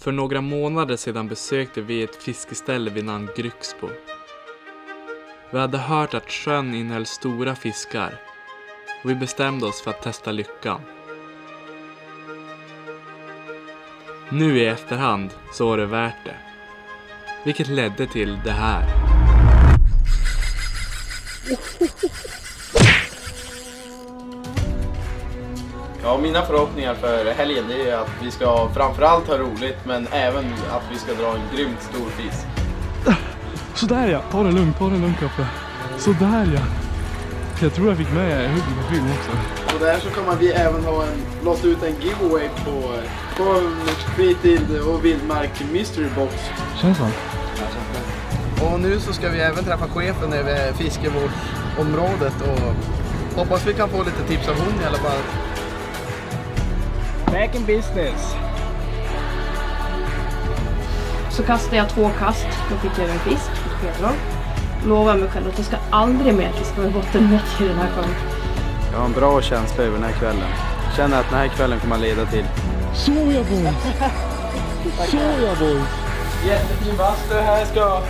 För några månader sedan besökte vi ett fiskeställe vid namn Grycksbo. Vi hade hört att sjön innehöll stora fiskar och vi bestämde oss för att testa lyckan. Nu i efterhand så var det värt det. Vilket ledde till det här. Ja, mina förhoppningar för helgen det är att vi ska framförallt ha roligt men även att vi ska dra en grymt stor fisk. Sådär ja, ta det lugnt, ta det lugnt Kappe. Sådär ja. Jag tror jag fick med huggen på film också. Och där så kommer vi även ha en, låta ut en giveaway på, på fritid och vildmark mystery box. Känns det? Och nu så ska vi även träffa chefen över fiskevårdsområdet och hoppas vi kan få lite tips av hon i alla fall. Back in business. Så kastade jag två kast, då fick jag en fisk. Lovade mig själv att jag ska aldrig mer fiska med bottennät i den här sjön. Jag har en bra känsla över den här kvällen. Känner att den här kvällen kommer att leda till Så ja boys! Så ja boys! jättefin bastu. Här ska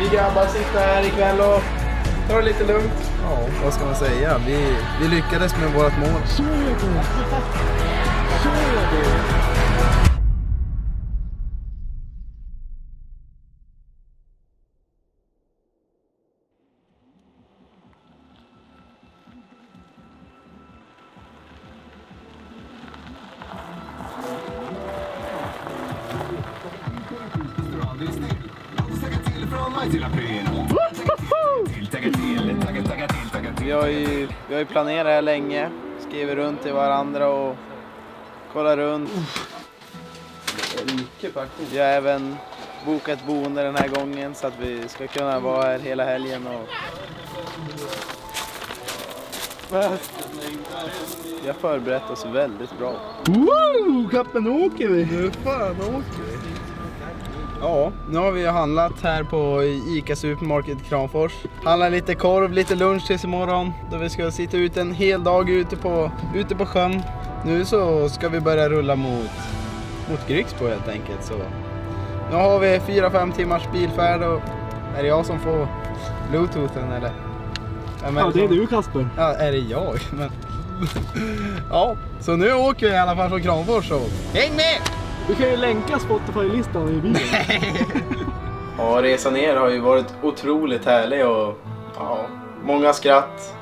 vi grabbar sitta här ikväll och ta det lite lugnt. Ja, vad ska man säga? Vi, vi lyckades med vårt mål. Så ja boys! Så! Vi har ju, vi har ju planerat det här länge. Skrivit runt till varandra och kollat runt. Vi har även bokat boende den här gången så att vi ska kunna vara här hela helgen. Och... Vi har förberett oss väldigt bra. Woo! Kappen åker vi! Nu fan åker vi. Ja, nu har vi handlat här på ICA Supermarket Kramfors. Handlat lite korv, lite lunch tills imorgon. Då vi ska sitta ut en hel dag ute på, ute på sjön. Nu så ska vi börja rulla mot, mot Grycksbo helt enkelt. Så. Nu har vi 4-5 timmars bilfärd och är det jag som får bluetoothen eller? Vem Ja, det är du Kasper. Ja, är det jag? Men... ja, så nu åker vi i alla fall från Kramfors så häng med! Du kan ju länka Spotify-listan i bilen. Ja, resan ner har ju varit otroligt härlig och ja, många skratt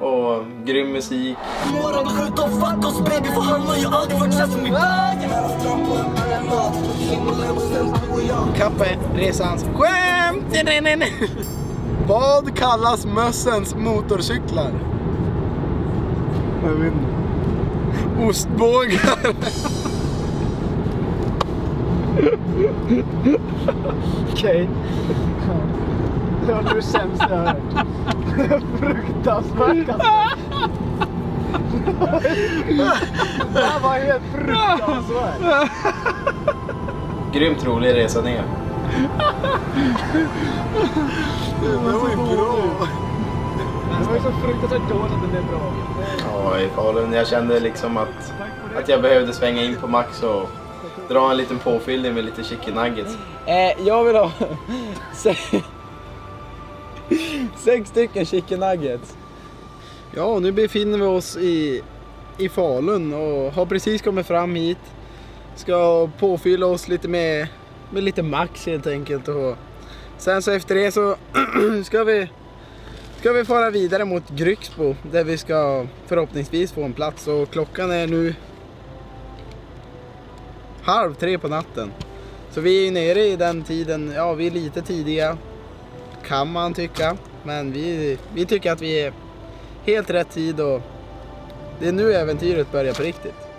och grym musik. Morgon och skjut och fuck oss baby för han har ju aldrig varit kär som i vägen Kappe, resans skämt! Nej, nej, nej, nej. Vad kallas mössens motorcyklar? Jag vet inte. Ostbågar. Okej. Det var det sämsta jag hört. Fruktansvärt. Det här var helt fruktansvärt. Grymt rolig resa ner. Det var ju bra. Det var ju så fruktansvärt dåligt att det blev bra. Ja, i Falun. Jag kände liksom att, att jag behövde svänga in på Max och dra en liten påfyllning med lite chicken nuggets. Eh, jag vill ha sex stycken chicken nuggets. Ja, nu befinner vi oss i, i Falun och har precis kommit fram hit. Ska påfylla oss lite med, med lite Max helt enkelt. Och sen så efter det så ska vi ska vi fara vidare mot Grycksbo där vi ska förhoppningsvis få en plats och klockan är nu halv tre på natten. Så vi är ju nere i den tiden, ja vi är lite tidiga kan man tycka. Men vi, vi tycker att vi är helt rätt tid och det är nu äventyret börjar på riktigt.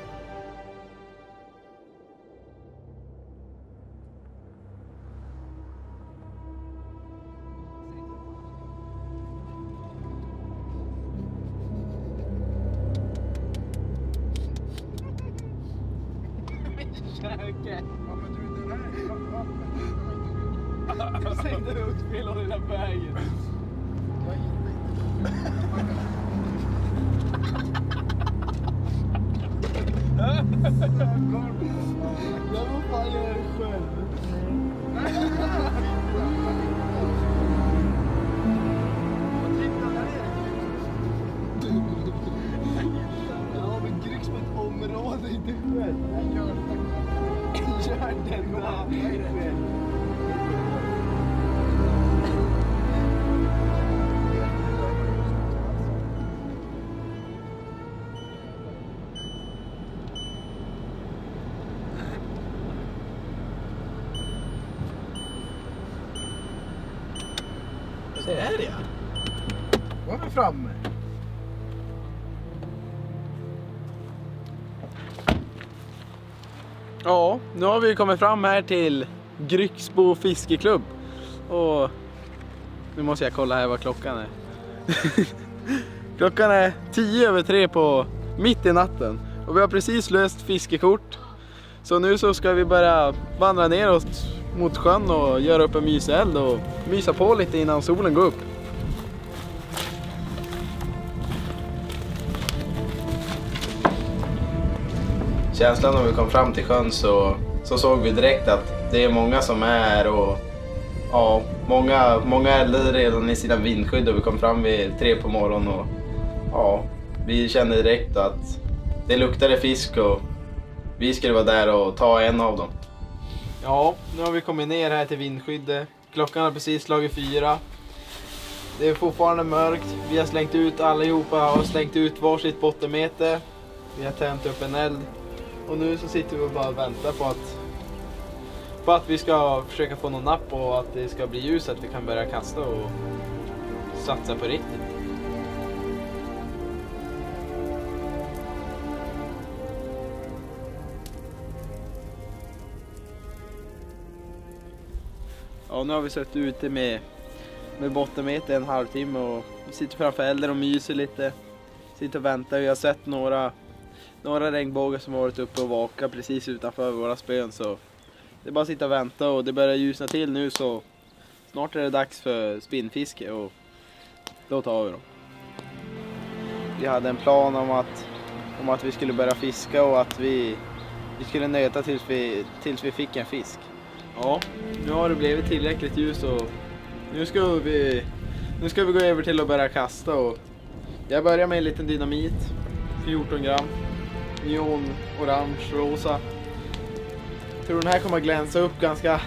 Framme? Ja, nu har vi kommit fram här till Grycksbo fiskeklubb. Och nu måste jag kolla här vad klockan är. klockan är 10 över 3 på mitt i natten. Och vi har precis löst fiskekort. Så nu så ska vi börja vandra neråt mot sjön och göra upp en myseld och mysa på lite innan solen går upp. Känslan när vi kom fram till sjön så, så såg vi direkt att det är många som är här och ja, många, många eldade redan i sina vindskydd och vi kom fram vid tre på morgonen och ja, vi kände direkt att det luktade fisk och vi skulle vara där och ta en av dem. Ja, nu har vi kommit ner här till vindskyddet. Klockan har precis slagit fyra. Det är fortfarande mörkt. Vi har slängt ut allihopa och slängt ut varsitt bottenmete. Vi har tänt upp en eld. Och nu så sitter vi och bara väntar på att på att vi ska försöka få någon napp och att det ska bli ljus så att vi kan börja kasta och satsa på riktigt. Ja, nu har vi suttit ute med, med bottenmeter en halvtimme och vi sitter framför elden och myser lite. Sitter och väntar. Vi har sett några, några regnbågar som har varit uppe och vakat precis utanför våra spön så det är bara att sitta och vänta och det börjar ljusna till nu så snart är det dags för spinnfiske och då tar vi dem. Vi hade en plan om att, om att vi skulle börja fiska och att vi, vi skulle nöta tills vi, tills vi fick en fisk. Ja, nu har det blivit tillräckligt ljus och nu ska vi, nu ska vi gå över till att börja kasta och jag börjar med en liten dynamit, 14 gram, neon, orange, rosa. Jag tror den här kommer att glänsa upp ganska,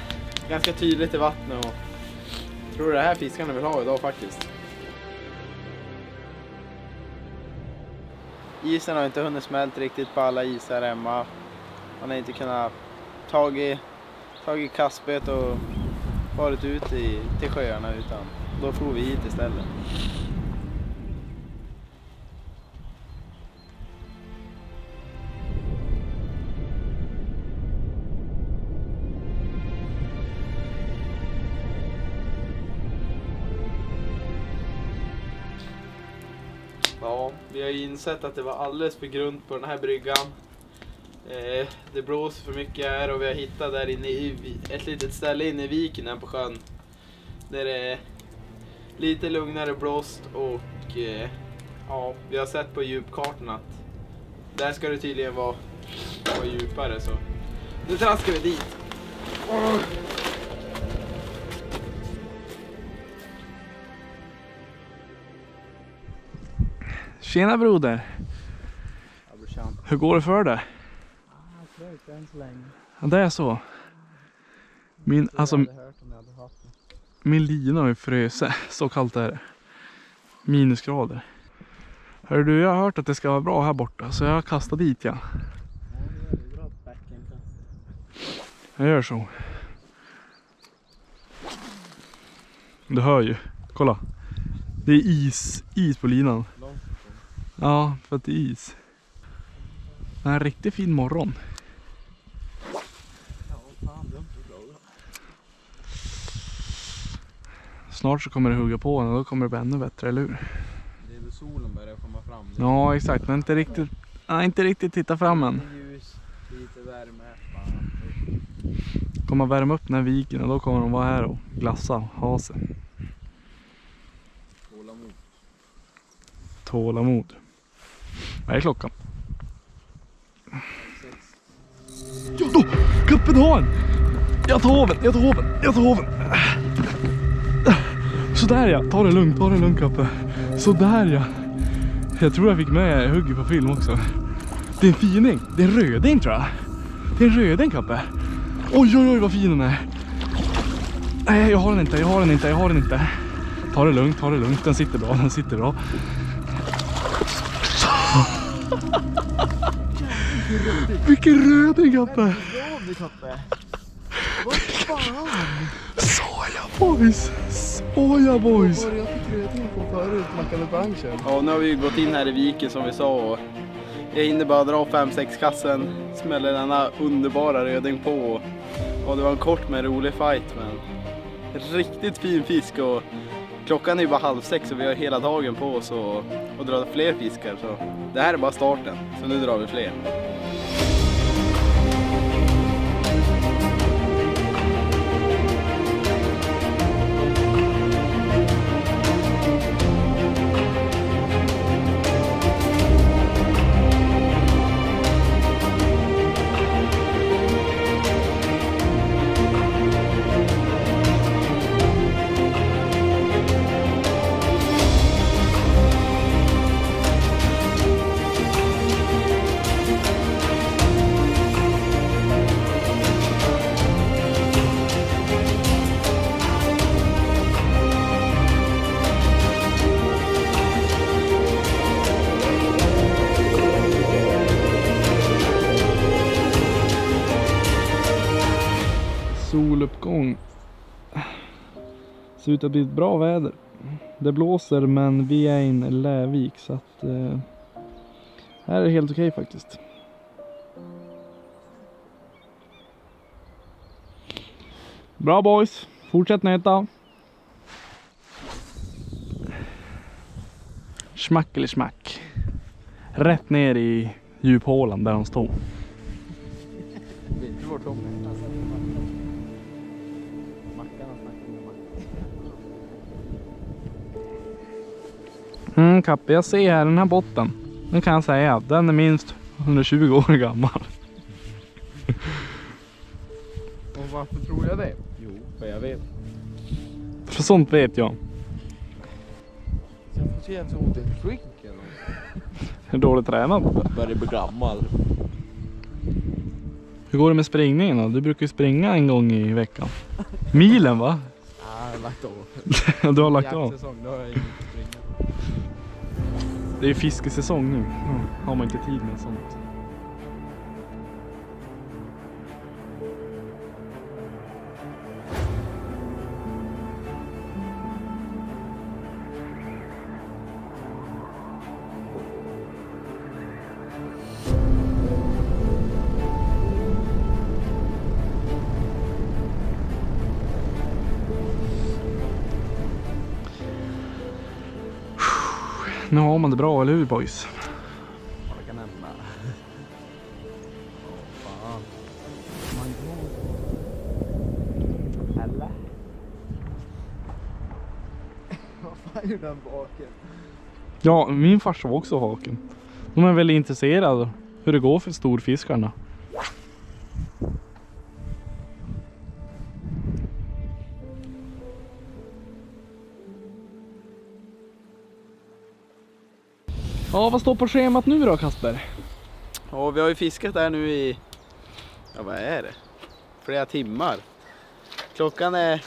ganska tydligt i vattnet och jag tror det här fiskarna vill ha idag faktiskt. Isen har inte hunnit smält riktigt på alla isar hemma. Man har inte kunnat tagit, tagit kastspöet och varit ut i, till sjöarna utan då får vi hit istället. Vi har ju insett att det var alldeles för grunt på den här bryggan. Eh, det blåser för mycket här och vi har hittat där inne i ett litet ställe inne i viken här på sjön. Där det är lite lugnare blåst och eh, ja, vi har sett på djupkartan att där ska det tydligen vara, vara djupare så nu traskar vi dit. Oh! Tjena broder! Hur går det för dig? Ja, det är så. Min, alltså, min lina har ju frusit. Så kallt är det. Minusgrader. Hör du, jag har hört att det ska vara bra här borta så jag har kastat dit ja. Jag gör så. Du hör ju. Kolla. Det är is, is på linan. Ja, för att det är is. Det är en riktigt fin morgon. Snart så kommer det hugga på och då kommer det bli ännu bättre, eller hur? Det är väl solen börjar komma fram. Ja, exakt. Men inte riktigt, nej, inte riktigt titta fram än. Ljus, lite värme. Kommer värma upp den här viken och då kommer de vara här och glassa och ha sig. Tålamod. Tålamod. Vad är klockan? Ja, då! Kapp! Har en! Jag tar hoven, jag tar hoven, jag tar hoven. Sådär ja, ta det lugnt, ta det lugnt Kappe. Sådär ja. Jag tror jag fick med hugget på film också. Det är en fining, det är en röding tror jag. Det är en röding Kappe. Oj oj oj vad fin den är. Nej jag har den inte, jag har den inte, jag har den inte. Ta det lugnt, ta det lugnt, den sitter bra, den sitter bra. Vilken röding Kappe! Såja boys! Såja boys! Jag fick röding på förut, Mackalebranchen. Ja, nu har vi gått in här i viken som vi sa och jag hinner bara dra 5-6 kassen, smäller denna underbara röding på. Och det var en kort men rolig fight men riktigt fin fisk och klockan är ju bara halv sex och vi har hela dagen på oss och, och dra fler fiskar så det här är bara starten, så nu drar vi fler. Ser ut att bli ett bra väder. Det blåser men vi är i en lävik så att eh, här är det helt okej faktiskt. Bra boys, fortsätt nöta. Smack eller smack. Rätt ner i djuphålan där de stod. Mm, Kappe, jag ser här den här botten. Den kan jag säga, den är minst 120 år gammal. Och varför tror jag det? Jo, för jag vet. För sånt vet jag. Jag får se en så ont i skinken. Hur dåligt tränad. Börjar bli gammal. Hur går det med springningen då? Du brukar ju springa en gång i veckan. Milen va? Ja, jag har lagt av. du har lagt av. Jaktsäsong, då har jag inget att. Det är ju fiskesäsong nu. Har man inte tid med sånt. Vad fan gjorde han baken? Ja, min farsa var också vaken. De är väldigt intresserade hur det går för storfiskarna. Ja, vad står på schemat nu då Kasper? Ja, vi har ju fiskat där nu i, ja vad är det? Flera timmar. Klockan är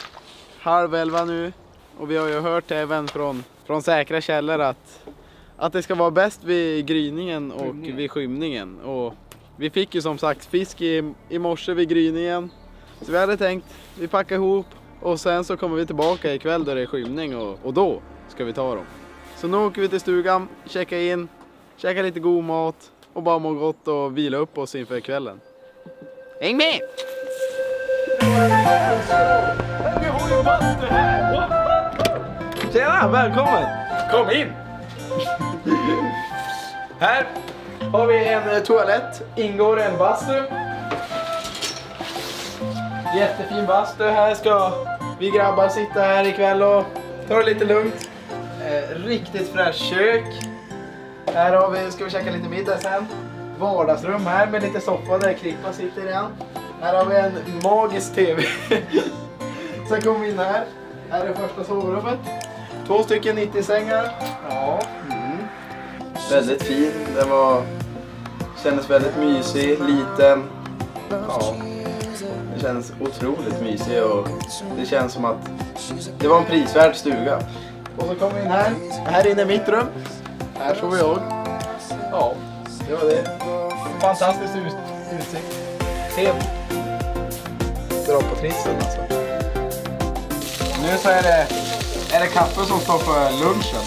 halv elva nu och vi har ju hört även från, från säkra källor att, att det ska vara bäst vid gryningen och Skymningen. vid skymningen. Och vi fick ju som sagt fisk i, i morse vid gryningen. Så vi hade tänkt, vi packar ihop och sen så kommer vi tillbaka ikväll då det är skymning och, och då ska vi ta dem. Så nu åker vi till stugan, checkar in, käkar lite god mat och bara må gott och vila upp oss inför kvällen. Häng med! Tjena, välkommen! Kom in! här har vi en eh, toalett, ingår en bastu. Jättefin bastu. Här ska vi grabbar sitta här ikväll och ta det lite lugnt. Eh, riktigt fräscht kök. Här har vi, ska vi käka lite middag sen. Vardagsrum här med lite soffa där Krippa sitter igen. Här har vi en magisk TV. Sen kommer vi in här. Här är första sovrummet. Två stycken 90-sängar. Ja. Mm. Väldigt fin. Den var... Kändes väldigt mysig, liten. Ja. Det känns otroligt mysig och det känns som att det var en prisvärd stuga. Och så kommer vi in här. Här inne är mitt rum. Här sover jag. Ja, det var det. Fantastiskt ut utsikt. Helt dra på trissen alltså. Nu så är det, är det kaffe som står för lunchen.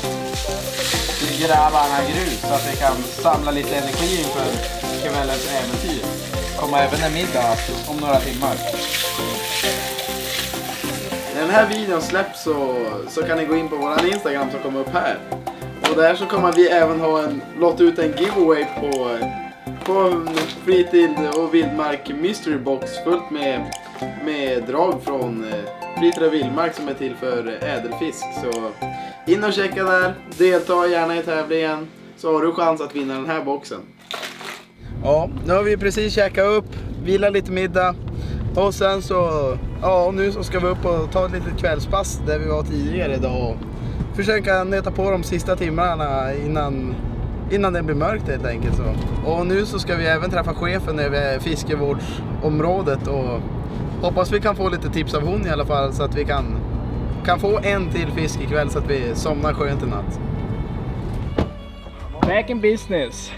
Vi gräver grus så att vi kan samla lite energi inför kvällens äventyr. Kommer även en middag om några timmar. När den här videon släpps så, så kan ni gå in på vår Instagram som kommer upp här. Och där så kommer vi även ha en, låta ut en giveaway på, på fritid och vildmark mystery box fullt med, med drag från eh, fritid och vildmark som är till för ädelfisk. Så in och checka där, delta gärna i tävlingen så har du chans att vinna den här boxen. Ja, nu har vi precis käkat upp, vilat lite middag och sen så, ja nu så ska vi upp och ta ett litet kvällspass där vi var tidigare idag och försöka nöta på de sista timmarna innan, innan det blir mörkt helt enkelt. Så. Och nu så ska vi även träffa chefen över fiskevårdsområdet och hoppas vi kan få lite tips av hon i alla fall så att vi kan, kan få en till fisk ikväll så att vi somnar skönt i natt. Back in business.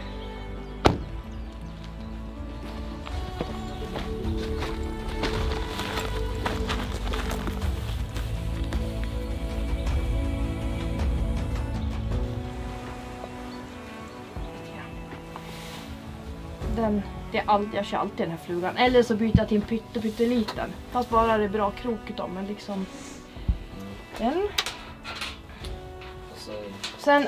Det är alltid, jag kör alltid den här flugan. Eller så byter jag till en pytte, pytteliten. Fast bara det är bra krok utav men liksom. Den. Sen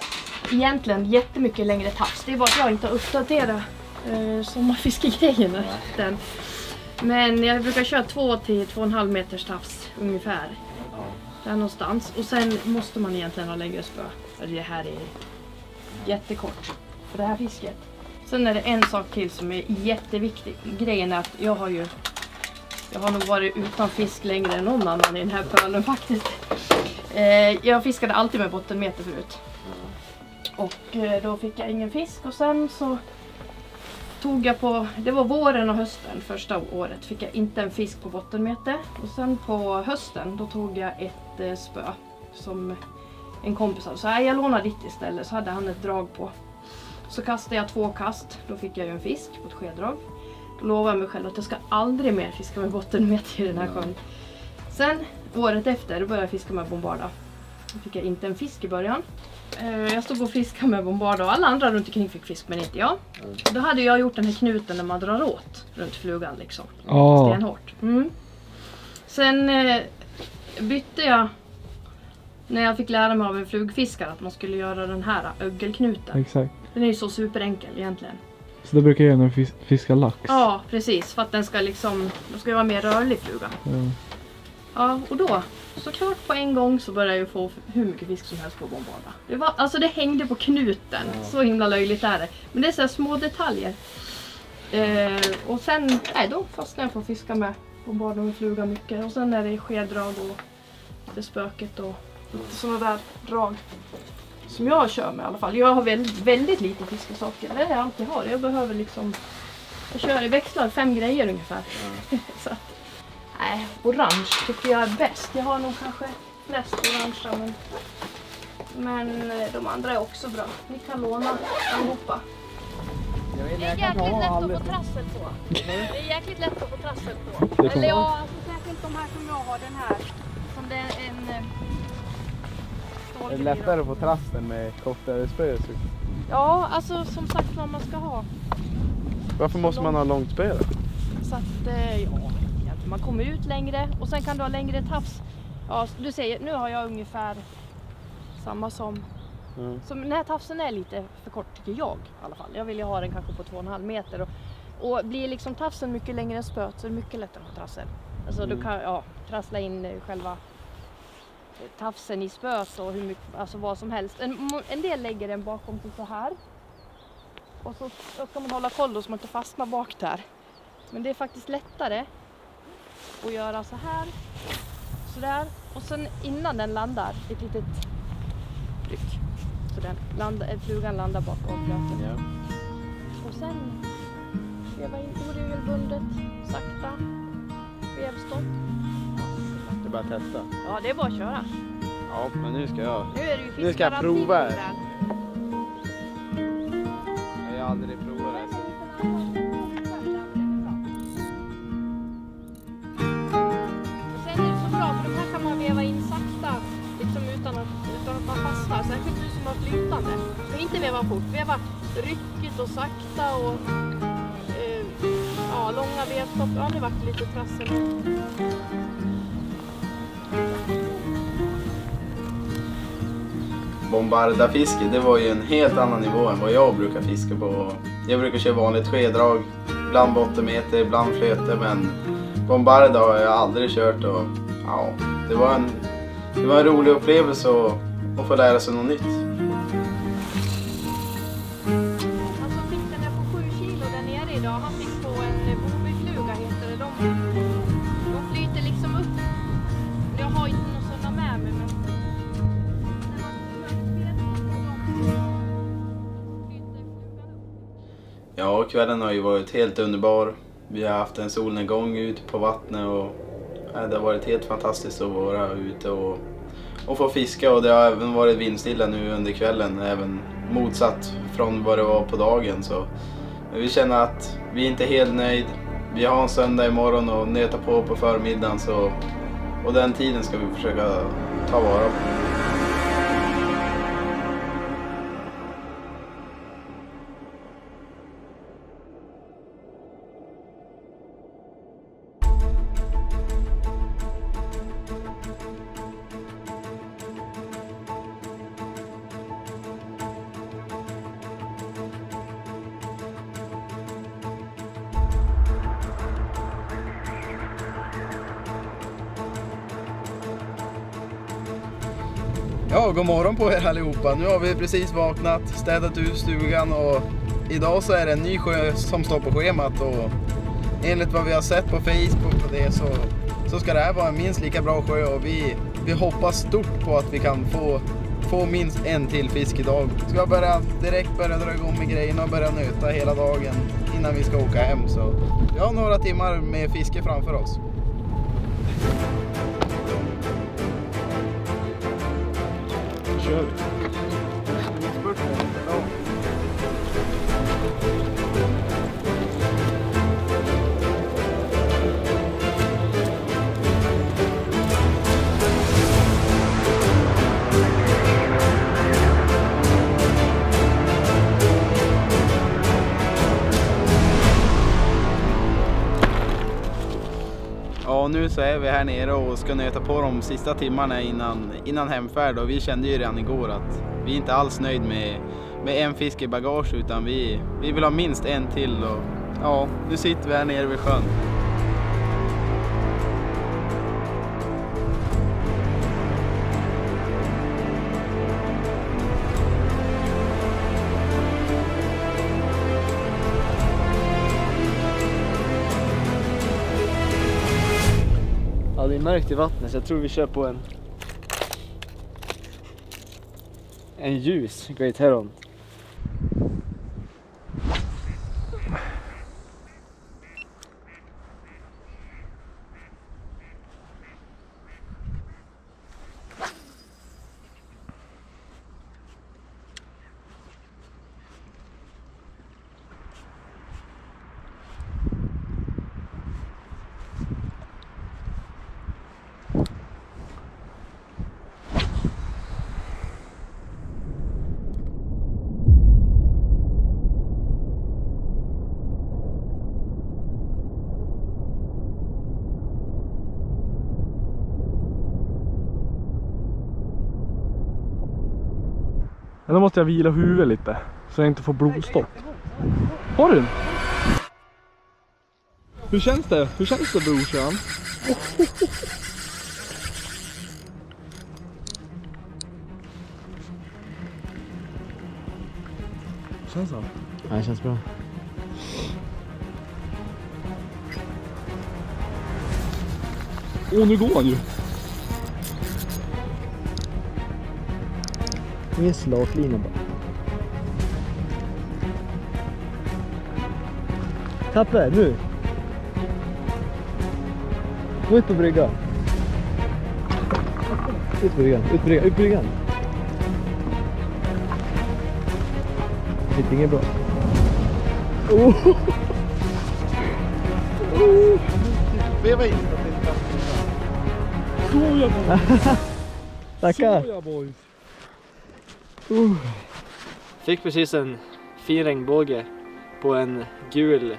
egentligen jättemycket längre tafs. Det är bara att jag inte har uppdaterat eh, sommarfiskegrejerna. Den. Men jag brukar köra 2 till 2,5 meters tafs ungefär. Där någonstans. Och sen måste man egentligen ha längre spö. För Det här är jättekort för det här fisket. Sen är det en sak till som är jätteviktig. Grejen är att jag har ju jag har nog varit utan fisk längre än någon annan i den här pölen faktiskt. Eh, jag fiskade alltid med bottenmeter förut. Och eh, då fick jag ingen fisk och sen så tog jag på, det var våren och hösten första året fick jag inte en fisk på bottenmeter. Och sen på hösten då tog jag ett eh, spö som en kompis hade. Så här, jag lånar ditt istället så hade han ett drag på. Så kastade jag två kast, då fick jag ju en fisk på ett skedrag. Då lovade jag mig själv att jag ska aldrig mer fiska med bottenmeter i den här sjön. Sen året efter började jag fiska med bombarda. Då fick jag inte en fisk i början. Eh, Jag stod och fiskade med bombarda och alla andra runt omkring fick fisk men inte jag. Då hade jag gjort den här knuten när man drar åt runt flugan liksom. Ja. Stenhårt. Mm. Sen eh, bytte jag när jag fick lära mig av en flugfiskare att man skulle göra den här ögelknuten. Exakt. Den är ju så superenkel egentligen. Så det brukar jag göra när jag fis- fiskar lax. Ja, precis. För att den ska liksom, den ska vara mer rörlig flugan. Ja. Ja, och då, såklart på en gång så började jag få hur mycket fisk som helst på bombarda. Det var, alltså det hängde på knuten. Så himla löjligt är det. Men det är så små detaljer. Eh, och sen, nej då fastnade jag på att fiska med bombarda med fluga mycket. Och sen är det skeddrag och lite spöket och lite sådana där drag. Som jag kör med i alla fall. Jag har väldigt, väldigt lite fiskesaker. Det är det jag alltid har. Jag behöver liksom jag kör i växlar fem grejer ungefär. så att, nej, orange tycker jag är bäst. Jag har nog kanske flest orangea men, men eh, de andra är också bra. Ni kan låna allihopa. Det är jäkligt lätt att få trassel på. Det är jäkligt lätt att få trassel på. Eller ja, alltså, särskilt de här som jag har, den här. Som det är en eh, Är det lättare få trasten med kortare spö? Ja, alltså som sagt vad man ska ha. Varför måste man ha långt spö då? Så att, eh, ja, man kommer ut längre och sen kan du ha längre tafs. Ja, du ser, nu har jag ungefär samma som Mm. Så den här tafsen är lite för kort tycker jag i alla fall. Jag vill ju ha den kanske på 2,5 meter. Och, och blir liksom tafsen mycket längre än spöet så är det mycket lättare att ha trassel. Alltså du kan ja, trassla in eh, själva tafsen i spöet och hur mycket, alltså vad som helst. En, en del lägger den bakom till så här. Och så, ska man hålla koll då så man inte fastnar bak där. Men det är faktiskt lättare att göra så här, sådär och sen innan den landar ett litet ryck. Så den landar, eh, flugan landar bakom flöten. Ja. Och sen veva in oregelbundet, sakta, vevstopp. Det bara att testa. Ja, det är bara att köra. Ja, men nu ska jag. Nu är det ju Nu ska jag prova här. Jag har aldrig provat det. Så. Och sen är det så bra för de här kan man veva in sakta liksom utan att, utan att man fastnar. Särskilt du som har flytande. Så inte veva fort, veva ryckigt och sakta och eh, ja, långa vevstopp. Ja, nu vart det lite trassel. Bombardafiske, det var ju en helt annan nivå än vad jag brukar fiska på. Jag brukar köra vanligt skedrag, ibland bottenmeter, ibland flöte, men bombarda har jag aldrig kört och ja, det var en, det var en rolig upplevelse att, att få lära sig något nytt. Kvällen har ju varit helt underbar. Vi har haft en solnedgång ute på vattnet och det har varit helt fantastiskt att vara ute och, och få fiska och det har även varit vindstilla nu under kvällen, även motsatt från vad det var på dagen. Så men vi känner att vi inte är helt nöjd. Vi har en söndag imorgon och nöta på på förmiddagen så, och den tiden ska vi försöka ta vara på. Ja, god morgon på er allihopa. Nu har vi precis vaknat, städat ut stugan och idag så är det en ny sjö som står på schemat och enligt vad vi har sett på Facebook och det så, så ska det här vara en minst lika bra sjö och vi, vi hoppas stort på att vi kan få, få minst en till fisk idag. Ska jag börja, direkt börja dra igång med grejerna och börja nöta hela dagen innan vi ska åka hem. Så vi har några timmar med fiske framför oss. Så är vi här nere och ska nöta på de sista timmarna innan, innan hemfärd och vi kände ju redan igår att vi är inte alls nöjd med, med en fisk i bagage utan vi, vi vill ha minst en till och ja, nu sitter vi här nere vid sjön. Mörkt i vattnet så jag tror vi kör på en en ljus Great Heron. måste jag vila huvudet lite. Så jag inte får blodstopp. Har du den? Hur känns det? Hur känns det brorsan? Hur Känns det? Ja, det känns bra. Åh, nu går han ju! Ingen slaklina bara. Tappe, nu! Gå ut på bryggan. Ut på bryggan, ut på bryggan, ut på bryggan. Det är bra. Oh. Veva in. Såja boys! Tackar! Såja boys! Fick precis en fin regnbåge på en gul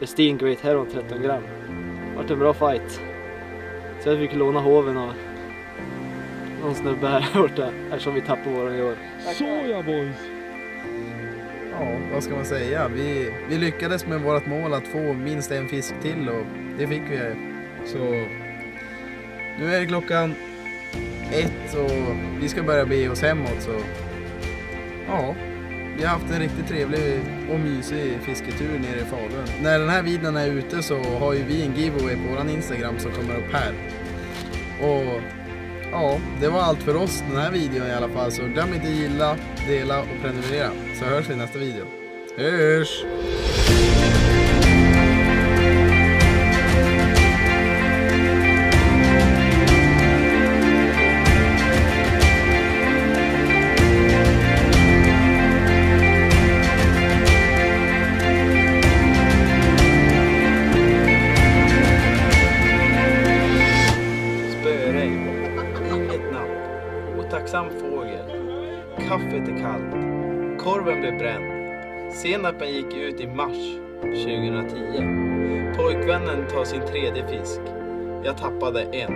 Vestin Great Heron 13 gram. Vart en bra fight. Så jag fick låna hoven av någon snubbe här borta eftersom vi tappade våran i år. Såja boys! Ja, vad ska man säga? Vi, vi lyckades med vårt mål att få minst en fisk till och det fick vi. Så nu är det klockan ett och vi ska börja bege oss hemåt så ja, vi har haft en riktigt trevlig och mysig fisketur nere i Falun. När den här videon är ute så har ju vi en giveaway på våran Instagram som kommer upp här. Och ja, det var allt för oss den här videon i alla fall så glöm inte gilla, dela och prenumerera så hörs vi i nästa video. Hörs! Korven blev bränd. Senapen gick ut i mars 2010. Pojkvännen tar sin tredje fisk. Jag tappade en.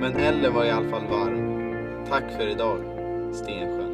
Men Ellen var i alla fall varm. Tack för idag, Stensjön.